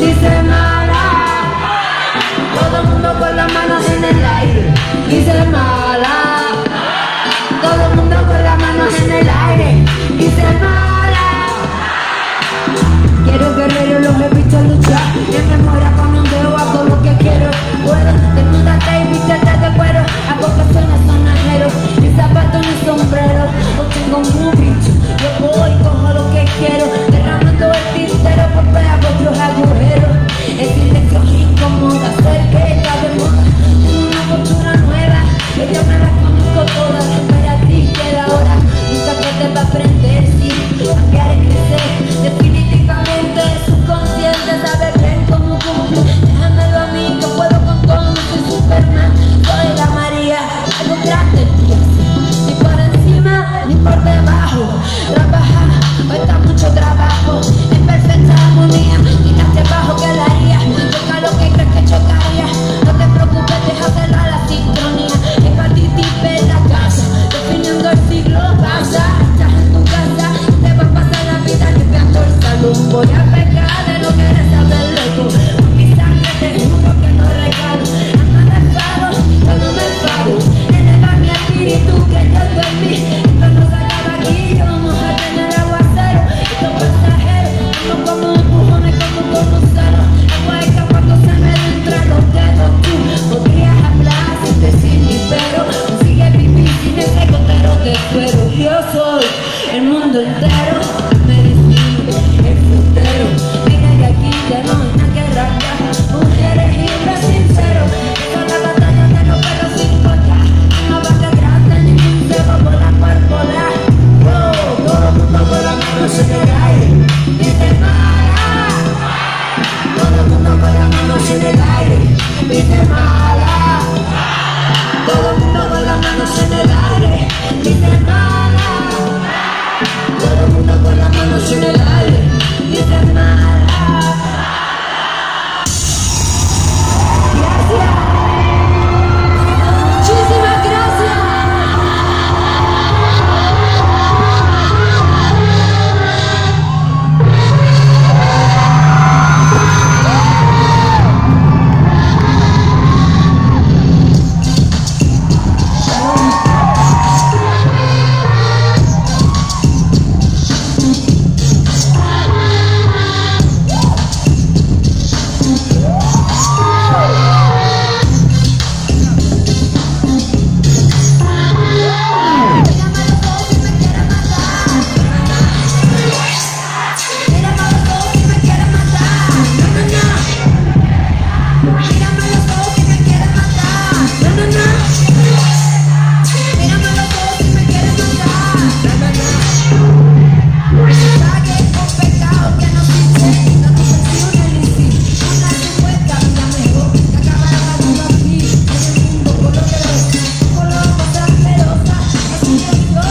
dice mala. Todo el mundo con las manos en el aire, dice mala. Todo el mundo con las manos en el aire, dice mala. Quiero guerreros, los he visto luchar.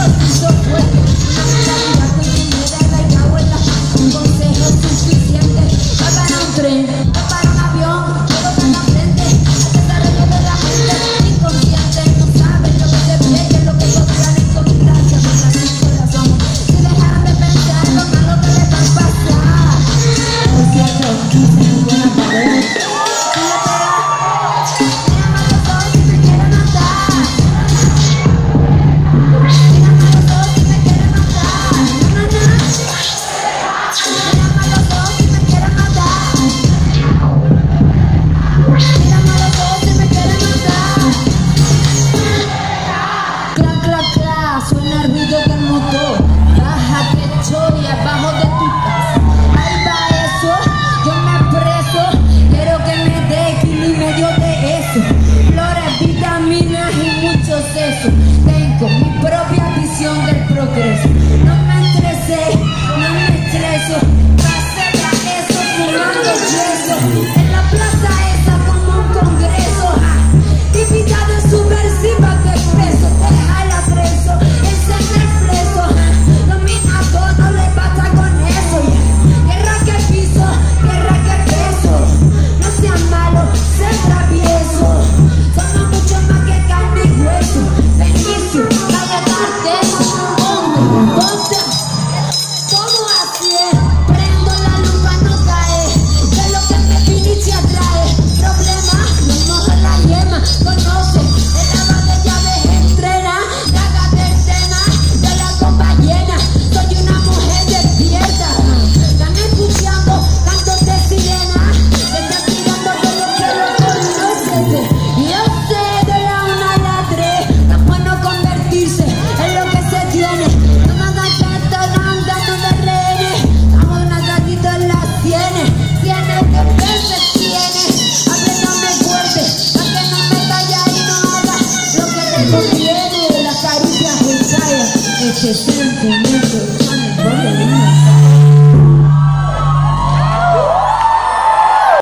Stop. she said take